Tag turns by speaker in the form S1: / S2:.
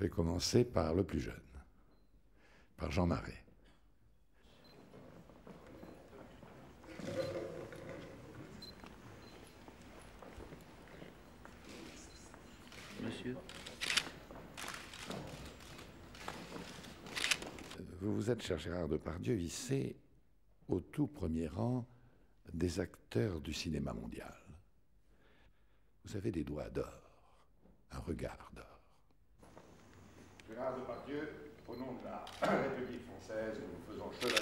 S1: vais commencer par le plus jeune, par Jean Marais.
S2: Monsieur
S1: Vous vous êtes, cher Gérard Depardieu, hissé au tout premier rang des acteurs du cinéma mondial. Vous avez des doigts d'or, un regard d'or. Gérard Depardieu, au nom de la République française, nous faisons chevalier